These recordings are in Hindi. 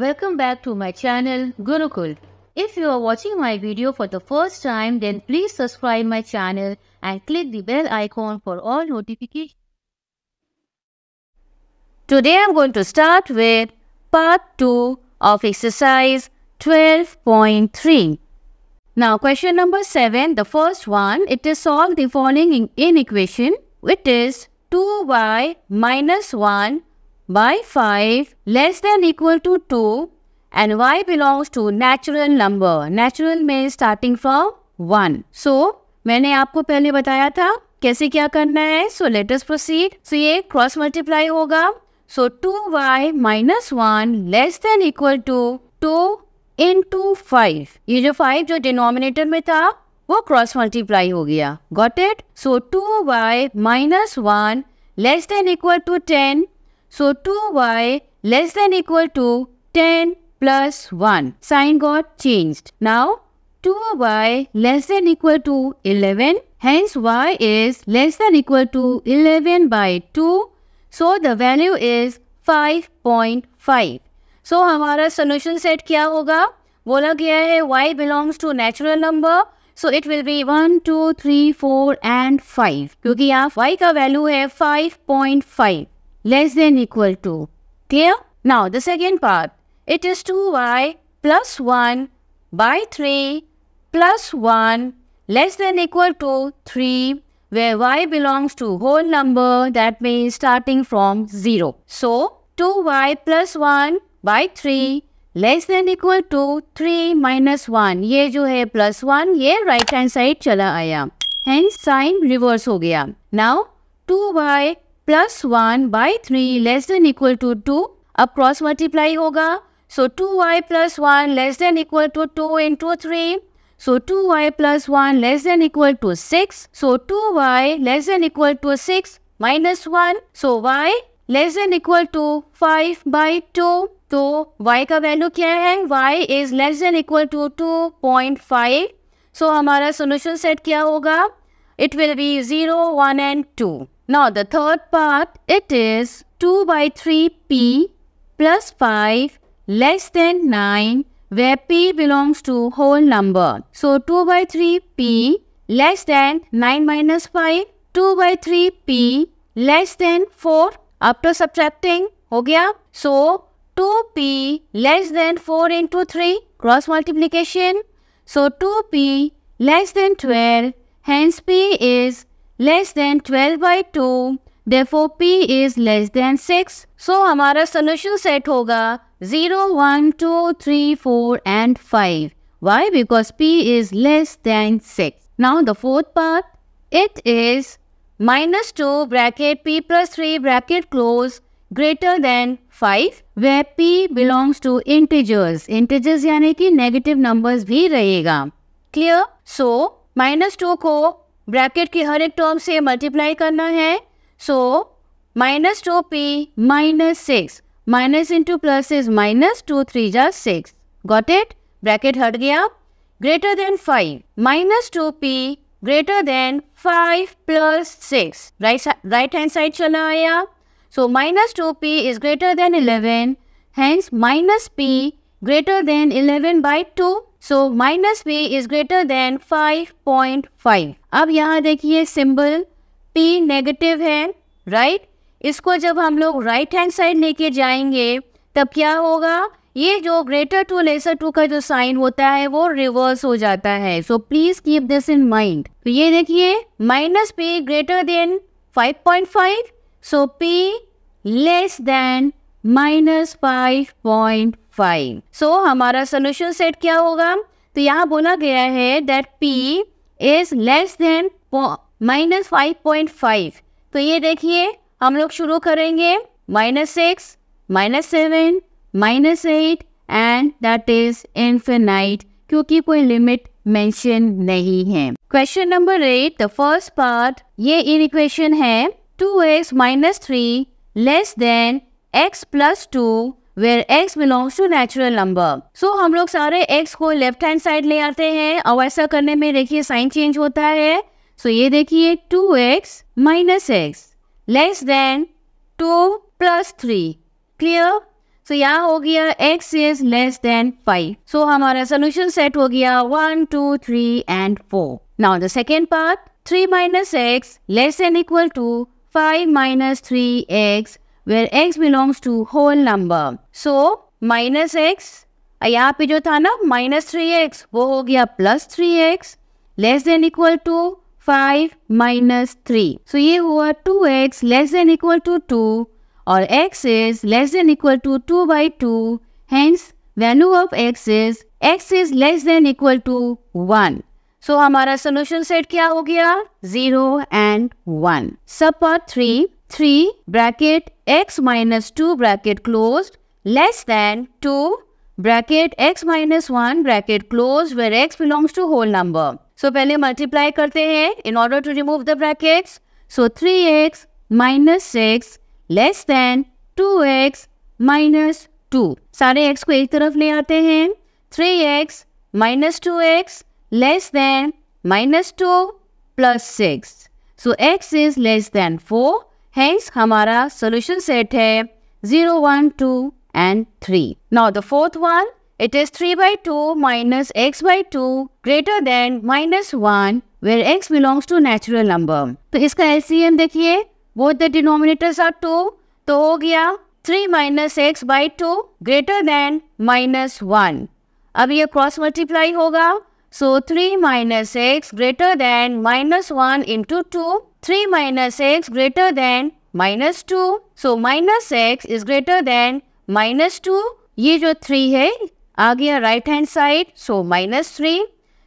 Welcome back to my channel Gurukul. If you are watching my video for the first time then please subscribe my channel and click the bell icon for all notifications. Today I am going to start with part 2 of exercise 12.3. Now question number 7, the first one, it is solve the following inequation. It is 2y minus 1 by 5 less than equal to 2 and y belongs to natural number. Natural means starting from 1. So, मैंने आपको पहले बताया था कैसे क्या करना है so let us proceed so ये क्रॉस मल्टीप्लाई होगा. So two y minus one less than equal to two into five ये जो फाइव जो डिनोमिनेटर में था वो क्रॉस मल्टीप्लाई हो गया. Got it so two y minus one less than equal to ten so two y less than equal to ten plus one sign got change now 2y less than equal to 11. Hence y is less than equal to 11 by 2. So the value is 5.5. So हमारा solution set क्या होगा बोला गया है y belongs to natural number. So it will be 1, 2, 3, 4 and 5. क्योंकि यहाँ y का value है 5.5 less than equal to. Clear? Now the second part. It is 2y plus 1 by 3 plus 1 less than equal to 3 where y belongs to whole number that means starting from 0. So 2y plus 1 by 3 less than equal to 3 minus 1 ये जो है plus 1 ये right hand side चला आया hence sign reverse हो गया. Now 2y plus one by three less than equal to two अब क्रॉस मल्टीप्लाई होगा। So two y plus one less than equal to two into three so two y plus one less than equal to six so two y less than equal to six minus one so y less than equal to five by two तो y का वैल्यू क्या है? Y is less than equal to two point five so हमारा सोल्यूशन सेट क्या होगा? It will be zero one and two Now the third part, it is 2 by 3p plus 5 less than 9 where p belongs to whole number. So 2 by 3p less than 9 minus 5, 2 by 3p less than 4 after subtracting, ho? So 2p less than 4 into 3 cross multiplication. So 2p less than 12 hence p is less than 12 by 2 therefore p is less than 6 so हमारा solution set होगा 0, 1, 2, 3, 4 and 5. Why? Because P is less than 6. Now the fourth part, it is minus 2 bracket P plus 3 bracket close greater than 5 where P belongs to integers. Integers यानी कि negative numbers भी रहेगा. Clear? So, minus 2 को bracket की हर एक term से multiply करना है. So, minus 2P minus 6. Minus into plus is minus two three जा सिक्स गॉट इट ब्रैकेट हट गया। Greater than five minus two P greater than five plus six right right hand side चला आया। So minus two P is greater than eleven hence minus P greater than eleven by two so minus P is greater than five point five अब यहाँ देखिए सिंबल पी नेगेटिव है राइट right? इसको जब हम लोग राइट हैंड साइड लेके जाएँगे, तब क्या होगा? ये जो ग्रेटर टू लेसर टू का जो साइन होता है, वो रिवर्स हो जाता है। So please keep this in mind तो ये देखिए minus P greater than 5.5 so P less than minus 5.5 so हमारा सोल्यूशन सेट क्या होगा? तो यहाँ बोला गया है that P is less than minus 5.5 तो ये देखिए, हम लोग शुरू करेंगे. Minus six minus seven minus eight and that is infinite क्योंकि कोई लिमिट मेंशन नहीं है. Question number eight the first part ये इन इक्वेशन है. Two x minus three less than x plus two where x belongs to natural number so हम लोग सारे एक्स को लेफ़्ट हैंड साइड ले आते हैं। और ऐसा करने में देखिए साइन चेंज होता है। सो so, ये देखिए two x minus x less than 2 plus 3. Clear? So यहाँ हो गया x is less than five so हमारा सोल्यूशन सेट हो गया one two three and four now the second part three minus x less than equal to five minus three x where x belongs to whole number so minus x यहाँ पे जो था ना माइनस थ्री एक्स वो हो गया plus three x less than equal to five minus three so ये हुआ two x less than equal to two or x is less than equal to 2 by 2. Hence, value of x is x is less than equal to 1. So, हमारा solution set क्या हो गया 0 and 1. Sub part 3, three bracket x minus two bracket close less than two bracket x minus one bracket close where x belongs to whole number so पहले मल्टीप्लाई करते हैं in order to remove the bracket so three x minus six less than two x minus two सारे एक्स को एक तरफ़ ले आते हैं. Three x minus two x less than minus two plus six so x is less than four Hence, हमारा solution set है 0, 1, 2 and 3. Now, the fourth one, it is 3 by 2 minus x by 2 greater than minus 1 where x belongs to natural number. तो इसका LCM देखिए both the denominators are 2 तो हो गया 3 minus x by 2 greater than minus 1. अब ये क्रॉस मल्टीप्लाई होगा so three minus x greater than minus one into two three minus x greater than minus two so minus x is greater than minus two ये जो थ्री है, आ गया right hand side so minus three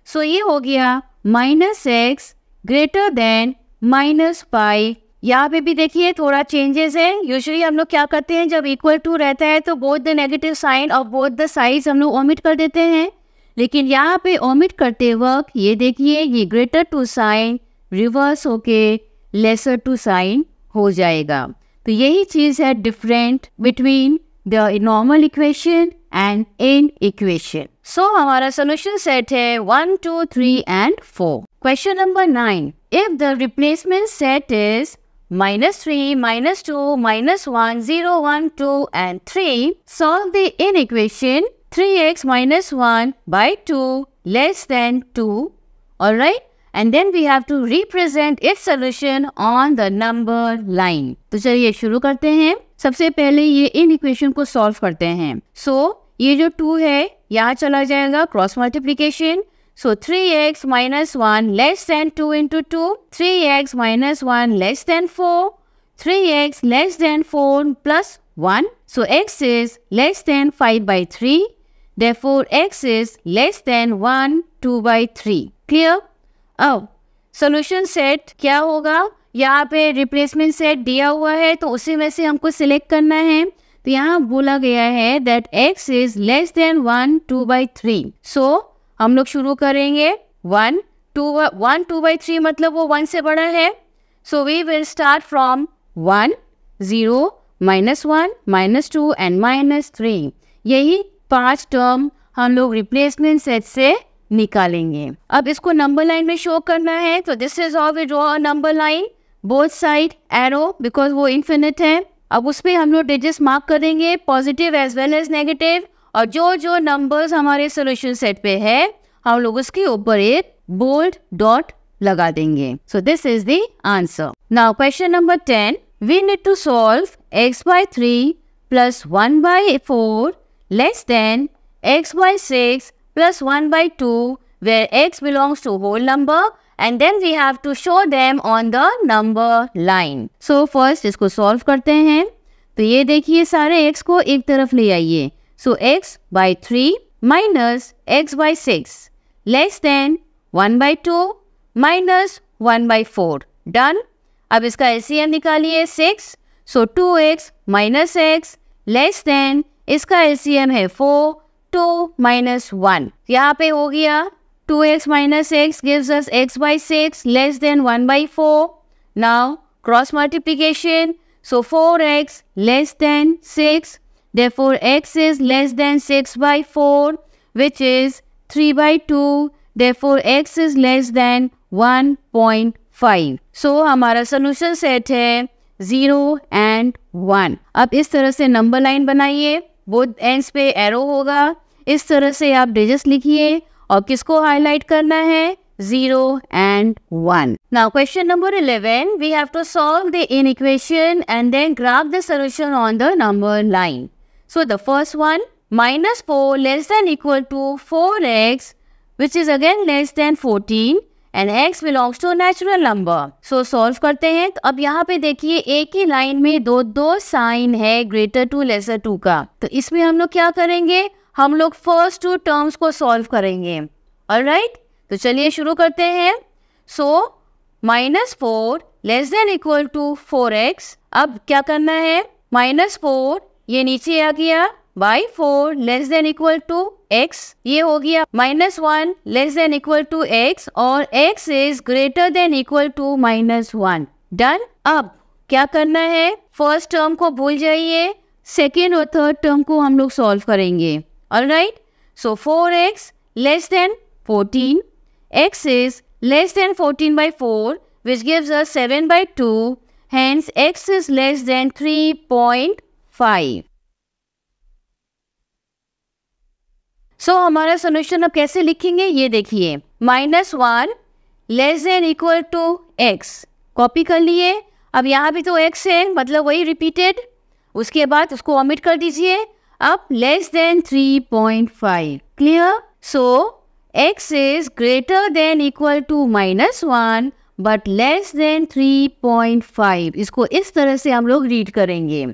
so ये हो गया minus x greater than minus five यहाँ पे भी देखिए थोड़ा चेंजेस है. यूजुअली हम लोग क्या करते हैं, जब इक्वल टू रहता है तो बोथ द नेगेटिव साइन और बोथ द साइज़ हम लोग ओमिट कर देते हैं. लेकिन यहाँ पे ओमिट करते वक्त ये देखिए ये ग्रेटर टू साइन रिवर्स होके लेसर टू साइन हो जाएगा। तो यही चीज़ है different between the normal equation and inequation so हमारा सोल्यूशन सेट है one two three and four question number nine if the replacement set is minus 3, minus 2, minus 1, 0, 1, 2 and 3. Solve the inequation three x minus one by two less than two और right and then we have to represent it solution on the number line तो चलिए शुरू करते हैं। सबसे पहले ये इन इक्वेशन को सॉल्व करते हैं। सो so, ये जो टू है यहाँ चला जाएगा cross multiplication so three x minus one less than two into two three x minus one less than four three x less than four plus one so x is less than five by three Therefore, x is less than 1 2 by 3. Clear? अब solution set क्या होगा? यहाँ पे रिप्लेसमेंट सेट दिया हुआ है तो उसी में से हमको सिलेक्ट करना है। तो यहाँ बोला गया है that x is less than one two by three so हम लोग शुरू करेंगे। One two one two by three मतलब वो वन से बड़ा है। So we will start from one zero minus one minus two and minus three यही पाँच टर्म हम लोग रिप्लेसमेंट सेट से निकालेंगे। अब इसको नंबर लाइन में शो करना है तो this is of we draw a number line both side arrow because वो इन्फिनिट है। अब उस पर हम लोग डिजिट्स मार्क करेंगे positive as well as negative और जो जो नंबर्स हमारे सोल्यूशन सेट पे है, हम लोग उसके ऊपर एक बोल्ड डॉट लगा देंगे। So this is the answer now question number ten we need to solve x by three plus one by four less than x by six plus one by two where x belongs to whole number and then we have to show them on the number line so first इसको सॉल्व करते हैं तो ये देखिए, सारे एक्स को एक तरफ़ ले आइए So, x by 3 minus x by 6 less than 1 by 2 minus 1 by 4. Done. अब इसका LCM निकालिए 6. So 2x minus x less than इसका ए सी एम है फोर टू माइनस वन यहाँ पे हो गया two x minus x gives x by six less than one by four now cross multiplication so four x less than six they four x is less than six by four which is three by two they four x is less than one point five so हमारा सोल्यूशन सेट है ज़ीरो एंड वन अब इस तरह से नंबर लाइन बनाइए। बोथ एंड्स पे एरो होगा। इस तरह से आप डिजिट्स लिखिए और किसको हाईलाइट करना है? Zero and one now question number eleven we have to solve the inequation and then graph the solution on the number line so the first one minus four less than equal to four x which is again less than fourteen and x belongs to natural number so solve करते हैं। तो अब यहाँ पे देखिए, एक ही लाइन में दो दो साइन है ग्रेटर टू लेसर टू का। तो इसमें हम लोग क्या करेंगे? हम लोग फ़र्स्ट टू टर्म्स को सॉल्व करेंगे। ऑल राइट तो चलिए शुरू करते हैं। So minus four less than equal to four x अब क्या करना है? माइनस फोर ये नीचे आ गया। By four less than equal to x, ये हो गया minus one less than equal to x और x is greater than equal to minus one. Done? अब क्या करना है? फ़र्स्ट टर्म को भूल जाइए, सेकेंड और थर्ड टर्म को हम लोग सॉल्व करेंगे। All right so four x less than fourteen, x is less than fourteen by four which gives us seven by two hence x is three point 3.5 so so, हमारा सोल्यूशन अब कैसे लिखेंगे? ये देखिए। Minus one less than equal to x copy कर लिए। अब यहाँ भी तो एक्स है मतलब वही रिपीटेड उसके बाद उसको ऑमिट कर दीजिए। अब less than three point five clear so x is greater than equal to minus one but less than three point five इसको इस तरह से हम लोग रीड करेंगे।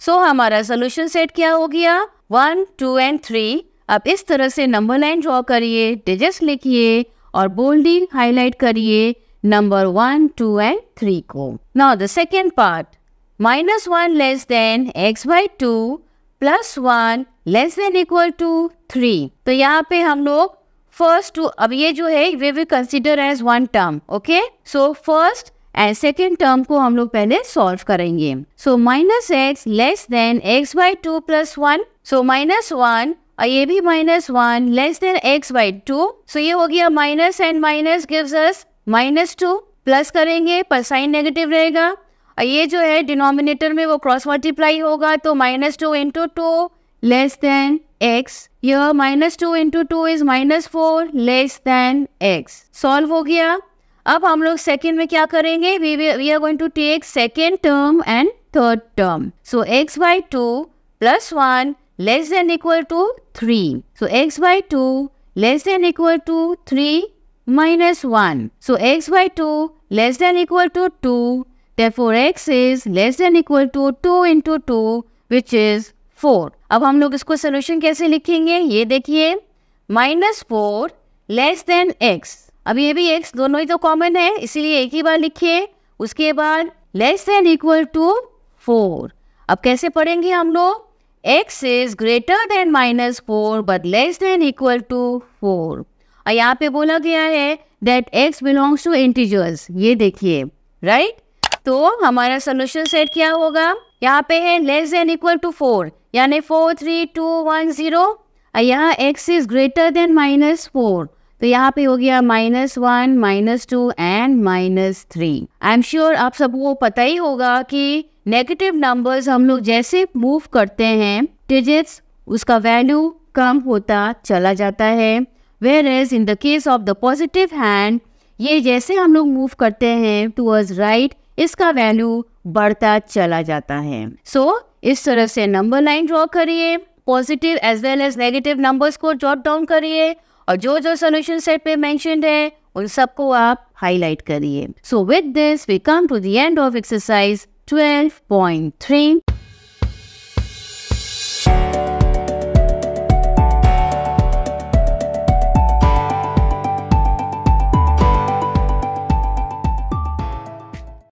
सो so, हमारा सोल्यूशन सेट क्या हो गया? वन टू एंड थ्री अब इस तरह से नंबर लाइन ड्रॉ करिए डिजिट्स लिखिए और बोल्डिंग हाईलाइट करिए number one two and three को। Now the second part minus one less than x by two plus one less than equal to three तो यहाँ पे हम लोग फ़र्स्ट टू अब ये जो है we will consider as one term okay so first and second term को हम लोग पहले सॉल्व करेंगे। So minus x less than x by two plus one so minus one और ये भी minus one less than x by two so ये हो गया minus and minus gives us minus two plus करेंगे, पर साइन नेगेटिव रहेगा। और ये जो है डिनोमिनेटर में वो क्रॉस मल्टीप्लाई होगा तो minus two into two less than x यह minus two into two is minus four less than x solve हो गया। अब हम लोग सेकेंड में क्या करेंगे? We we are going to take second term and third term so x by two plus one less than equal to 3. So x by 2 less than equal to 3 minus 1. So x by 2 less than equal to 2. Therefore x is less than equal to 2 into 2 which is 4. अब हम लोग इसको सोल्यूशन कैसे लिखेंगे ये देखिए minus four less than x अब ये भी एक्स दोनों ही तो कॉमन है इसीलिए एक ही बार लिखिए उसके बाद less than equal to four अब कैसे पढ़ेंगे हम लोग x is greater than minus four but less than equal to four और यहाँ पे बोला गया है that x belongs to integers. ये देखिए, right? तो हमारा सोल्यूशन सेट क्या होगा? यहाँ पे है less than equal to four यानी four three two one zero और यहाँ x is greater than minus four तो यहाँ पे हो गया minus one minus two and minus three I am sure आप सबको पता ही होगा कि नेगेटिव नंबर्स हम लोग जैसे मूव करते हैं डिजिट्स उसका वैल्यू कम होता चला जाता है। Where as in the case of the positive hand ये जैसे हम लोग मूव करते हैं टूवर्ड्स राइट इसका वैल्यू बढ़ता चला जाता है। सो so, इस तरह से नंबर लाइन ड्रॉ करिए positive as well as negative numbers को जॉट डाउन करिए और जो जो सोल्यूशन सेट पे मेंशनड है उन सबको आप हाईलाइट करिए। So with this we come to the end of exercise 12.3